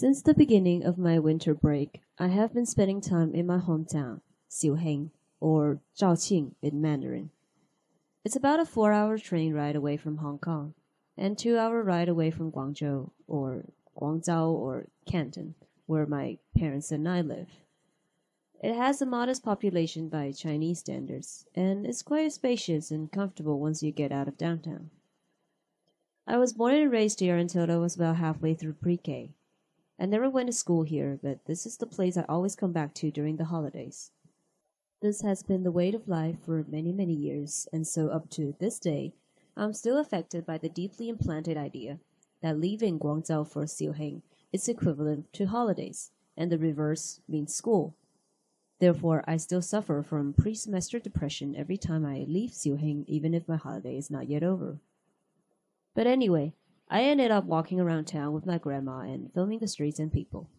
Since the beginning of my winter break, I have been spending time in my hometown, Siu Hing, or Zhaoqing in Mandarin. It's about a four-hour train ride away from Hong Kong, and two-hour ride away from Guangzhou, or Guangzhou, or Canton, where my parents and I live. It has a modest population by Chinese standards, and is quite spacious and comfortable once you get out of downtown. I was born and raised here until I was about halfway through pre-K. I never went to school here, but this is the place I always come back to during the holidays. This has been the way of life for many, many years, and so up to this day, I'm still affected by the deeply implanted idea that leaving Guangzhou for Siu Hing is equivalent to holidays, and the reverse means school. Therefore, I still suffer from pre-semester depression every time I leave Siu Hing, even if my holiday is not yet over. But anyway, I ended up walking around town with my grandma and filming the streets and people.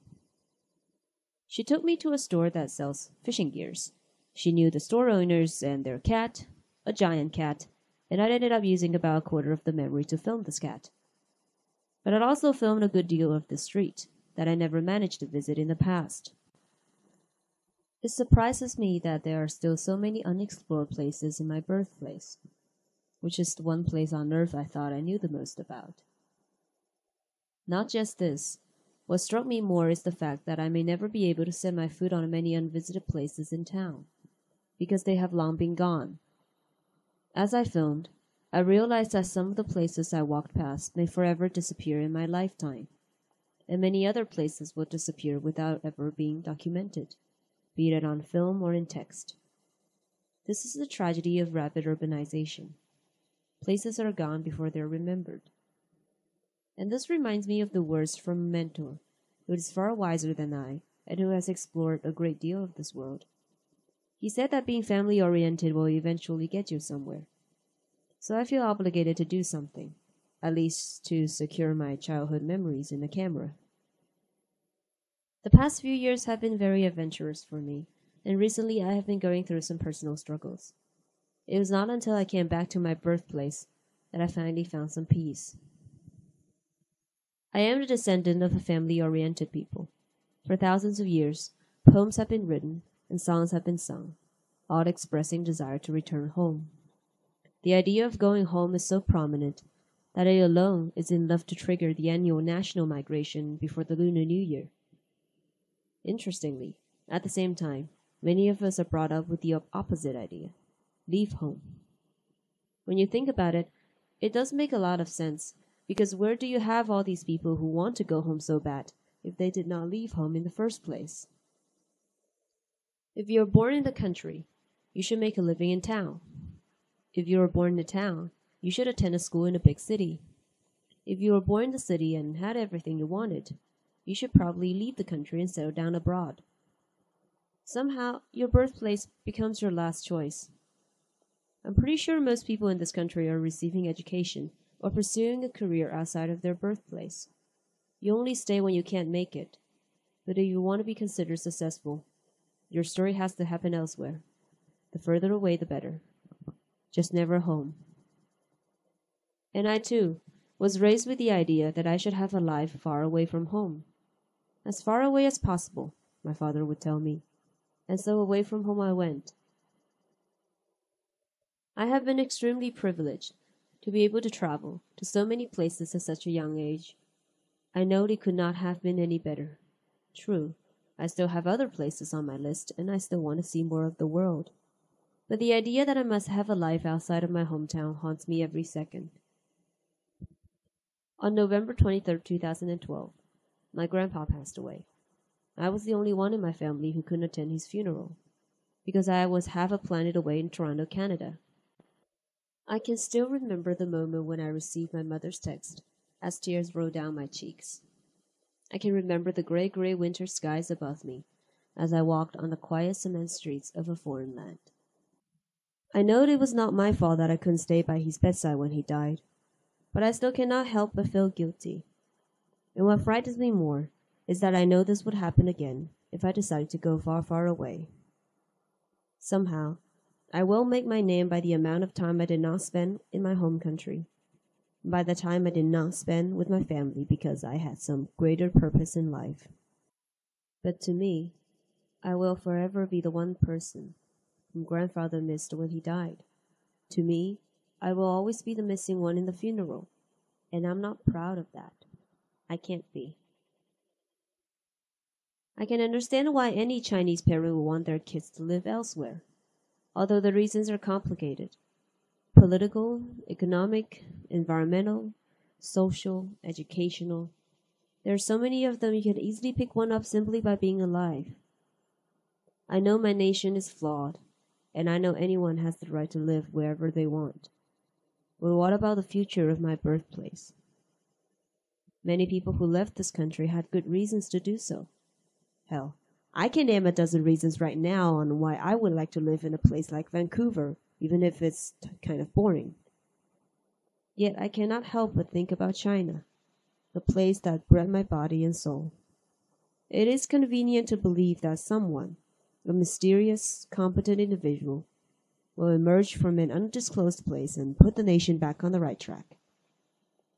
She took me to a store that sells fishing gears. She knew the store owners and their cat, a giant cat, and I ended up using about a quarter of the memory to film this cat. But I'd also filmed a good deal of the street that I never managed to visit in the past. It surprises me that there are still so many unexplored places in my birthplace, which is the one place on earth I thought I knew the most about. Not just this. What struck me more is the fact that I may never be able to set my foot on many unvisited places in town, because they have long been gone. As I filmed, I realized that some of the places I walked past may forever disappear in my lifetime, and many other places will disappear without ever being documented, be it on film or in text. This is the tragedy of rapid urbanization. Places are gone before they're remembered. And this reminds me of the words from a mentor who is far wiser than I and who has explored a great deal of this world. He said that being family oriented will eventually get you somewhere. So I feel obligated to do something, at least to secure my childhood memories in a camera. The past few years have been very adventurous for me, and recently I have been going through some personal struggles. It was not until I came back to my birthplace that I finally found some peace. I am the descendant of a family-oriented people. For thousands of years, poems have been written and songs have been sung, all expressing desire to return home. The idea of going home is so prominent that it alone is enough to trigger the annual national migration before the Lunar New Year. Interestingly, at the same time, many of us are brought up with the opposite idea leave home. When you think about it, it does make a lot of sense because where do you have all these people who want to go home so bad if they did not leave home in the first place? If you are born in the country, you should make a living in town. If you are born in a town, you should attend a school in a big city. If you were born in the city and had everything you wanted, you should probably leave the country and settle down abroad. Somehow, your birthplace becomes your last choice. I'm pretty sure most people in this country are receiving education or pursuing a career outside of their birthplace. You only stay when you can't make it. But if you want to be considered successful, your story has to happen elsewhere. The further away, the better. Just never home. And I, too, was raised with the idea that I should have a life far away from home. As far away as possible, my father would tell me. And so away from home I went. I have been extremely privileged to be able to travel to so many places at such a young age. I know it could not have been any better. True, I still have other places on my list, and I still want to see more of the world. But the idea that I must have a life outside of my hometown haunts me every second. On November 23, 2012, my grandpa passed away. I was the only one in my family who couldn't attend his funeral because I was half a planet away in Toronto, Canada. I can still remember the moment when I received my mother's text as tears rolled down my cheeks. I can remember the gray, gray winter skies above me as I walked on the quiet cement streets of a foreign land. I know it was not my fault that I couldn't stay by his bedside when he died, but I still cannot help but feel guilty. And what frightens me more is that I know this would happen again if I decided to go far, far away. Somehow, I will make my name by the amount of time I did not spend in my home country. By the time I did not spend with my family because I had some greater purpose in life. But to me, I will forever be the one person whom grandfather missed when he died. To me, I will always be the missing one in the funeral, and I'm not proud of that. I can't be. I can understand why any Chinese parent would want their kids to live elsewhere, although the reasons are complicated political, economic, environmental, social, educational. There are so many of them you could easily pick one up simply by being alive. I know my nation is flawed, and I know anyone has the right to live wherever they want. But what about the future of my birthplace? Many people who left this country had good reasons to do so. Hell, I can name a dozen reasons right now on why I would like to live in a place like Vancouver even if it's kind of boring. Yet I cannot help but think about China, the place that bred my body and soul. It is convenient to believe that someone, a mysterious, competent individual, will emerge from an undisclosed place and put the nation back on the right track.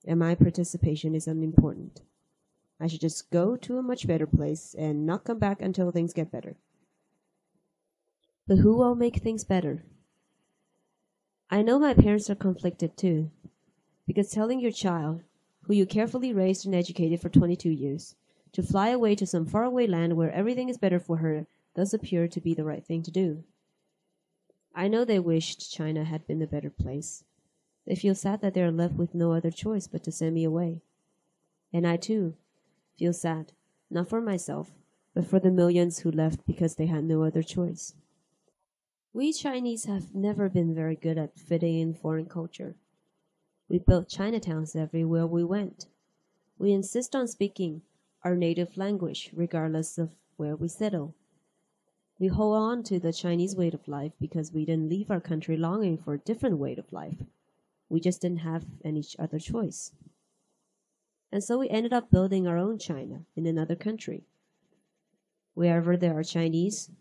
And my participation is unimportant. I should just go to a much better place and not come back until things get better. But who will make things better? I know my parents are conflicted too, because telling your child, who you carefully raised and educated for 22 years, to fly away to some faraway land where everything is better for her does appear to be the right thing to do. I know they wished China had been a better place. They feel sad that they are left with no other choice but to send me away. And I too feel sad, not for myself, but for the millions who left because they had no other choice. We Chinese have never been very good at fitting in foreign culture. We built Chinatowns everywhere we went. We insist on speaking our native language regardless of where we settle. We hold on to the Chinese way of life because we didn't leave our country longing for a different way of life. We just didn't have any other choice. And so we ended up building our own China in another country. Wherever there are Chinese,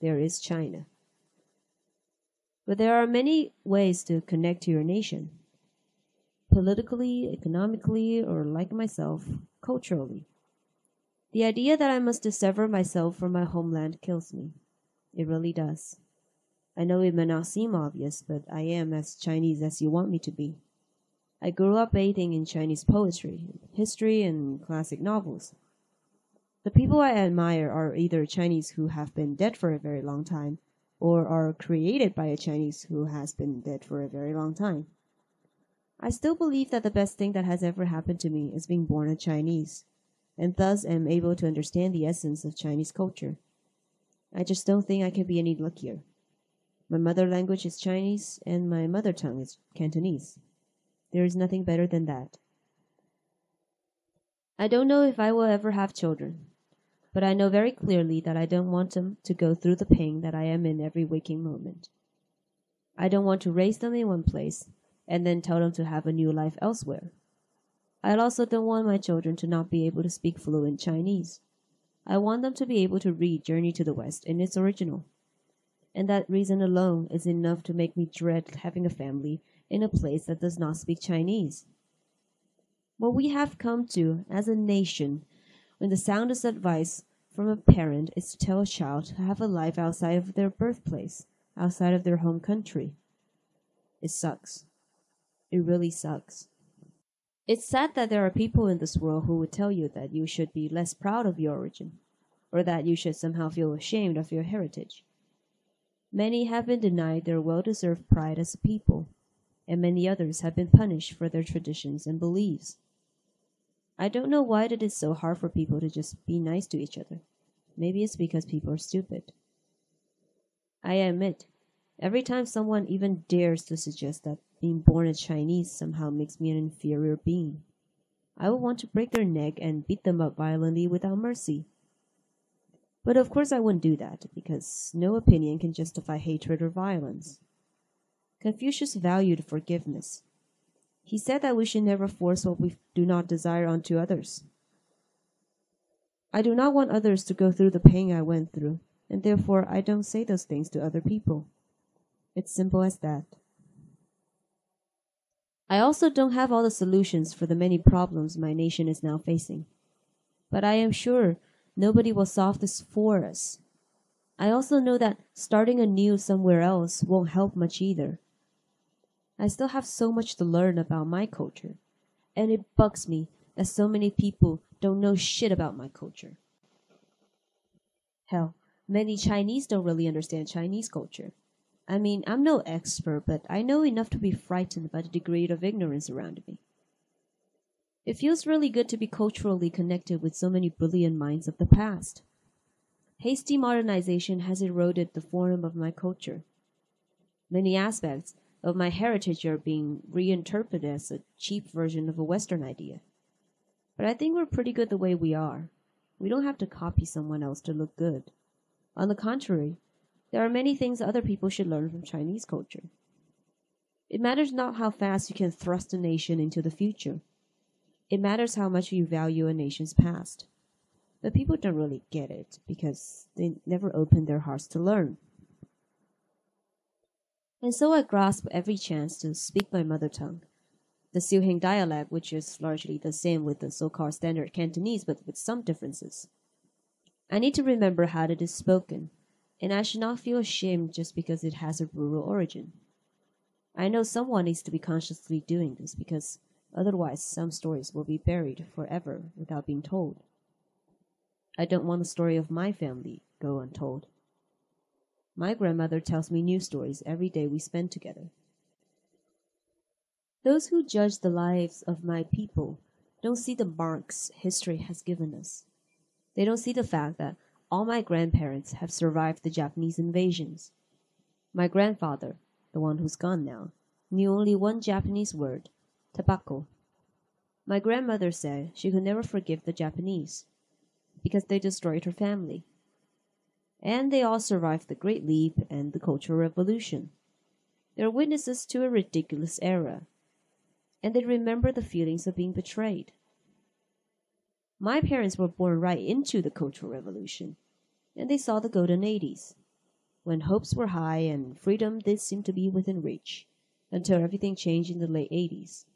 there is China. But there are many ways to connect to your nation politically, economically, or like myself, culturally. The idea that I must dissever myself from my homeland kills me. It really does. I know it may not seem obvious, but I am as Chinese as you want me to be. I grew up bathing in Chinese poetry, history, and classic novels. The people I admire are either Chinese who have been dead for a very long time, or are created by a Chinese who has been dead for a very long time. I still believe that the best thing that has ever happened to me is being born a Chinese, and thus am able to understand the essence of Chinese culture. I just don't think I can be any luckier. My mother language is Chinese, and my mother tongue is Cantonese. There is nothing better than that. I don't know if I will ever have children but I know very clearly that I don't want them to go through the pain that I am in every waking moment. I don't want to raise them in one place and then tell them to have a new life elsewhere. I also don't want my children to not be able to speak fluent Chinese. I want them to be able to read Journey to the West in its original. And that reason alone is enough to make me dread having a family in a place that does not speak Chinese. What we have come to as a nation when the soundest advice from a parent is to tell a child to have a life outside of their birthplace, outside of their home country. It sucks. It really sucks. It's sad that there are people in this world who would tell you that you should be less proud of your origin, or that you should somehow feel ashamed of your heritage. Many have been denied their well deserved pride as a people, and many others have been punished for their traditions and beliefs. I don't know why it is so hard for people to just be nice to each other. Maybe it's because people are stupid. I admit, every time someone even dares to suggest that being born a Chinese somehow makes me an inferior being, I would want to break their neck and beat them up violently without mercy. But of course I wouldn't do that, because no opinion can justify hatred or violence. Confucius valued forgiveness, he said that we should never force what we do not desire onto others. I do not want others to go through the pain I went through, and therefore I don't say those things to other people. It's simple as that. I also don't have all the solutions for the many problems my nation is now facing. But I am sure nobody will solve this for us. I also know that starting anew somewhere else won't help much either. I still have so much to learn about my culture, and it bugs me that so many people don't know shit about my culture. Hell, many Chinese don't really understand Chinese culture. I mean, I'm no expert, but I know enough to be frightened by the degree of ignorance around me. It feels really good to be culturally connected with so many brilliant minds of the past. Hasty modernization has eroded the form of my culture. Many aspects of my heritage are being reinterpreted as a cheap version of a Western idea. But I think we're pretty good the way we are. We don't have to copy someone else to look good. On the contrary, there are many things other people should learn from Chinese culture. It matters not how fast you can thrust a nation into the future. It matters how much you value a nation's past. But people don't really get it because they never open their hearts to learn. And so I grasp every chance to speak my mother tongue, the Siu Hing dialect, which is largely the same with the so-called standard Cantonese, but with some differences. I need to remember how it is spoken, and I should not feel ashamed just because it has a rural origin. I know someone needs to be consciously doing this because otherwise some stories will be buried forever without being told. I don't want the story of my family go untold. My grandmother tells me new stories every day we spend together. Those who judge the lives of my people don't see the marks history has given us. They don't see the fact that all my grandparents have survived the Japanese invasions. My grandfather, the one who's gone now, knew only one Japanese word, tobacco. My grandmother said she could never forgive the Japanese because they destroyed her family. And they all survived the Great Leap and the Cultural Revolution. They're witnesses to a ridiculous era, and they remember the feelings of being betrayed. My parents were born right into the Cultural Revolution, and they saw the golden 80s, when hopes were high and freedom did seem to be within reach, until everything changed in the late 80s.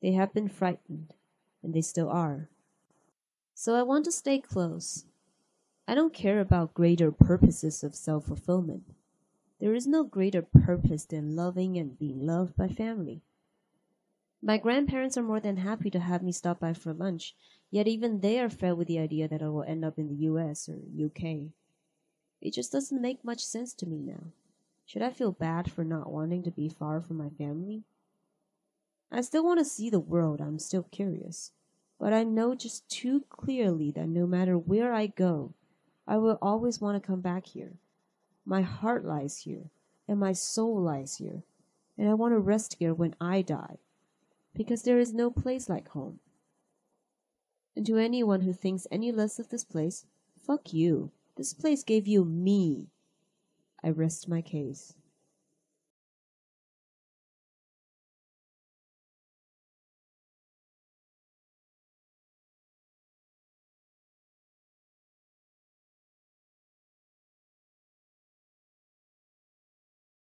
They have been frightened, and they still are. So I want to stay close. I don't care about greater purposes of self fulfillment. There is no greater purpose than loving and being loved by family. My grandparents are more than happy to have me stop by for lunch, yet even they are fed with the idea that I will end up in the US or UK. It just doesn't make much sense to me now. Should I feel bad for not wanting to be far from my family? I still want to see the world, I'm still curious. But I know just too clearly that no matter where I go, I will always want to come back here. My heart lies here, and my soul lies here, and I want to rest here when I die because there is no place like home. And to anyone who thinks any less of this place, fuck you. This place gave you me. I rest my case.